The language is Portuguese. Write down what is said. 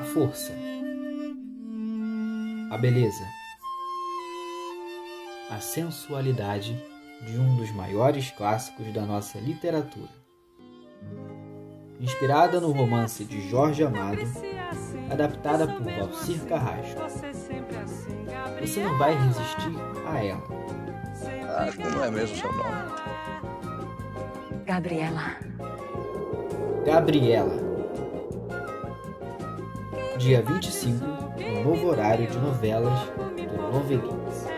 força, a beleza, a sensualidade de um dos maiores clássicos da nossa literatura. Inspirada no romance de Jorge Amado, adaptada por Valcir Carrasco. Você não vai resistir a ela. Ah, como é mesmo seu nome? Gabriela. Gabriela. Dia 25, no novo horário de novelas do Novelins.